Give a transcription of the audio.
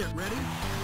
Get ready.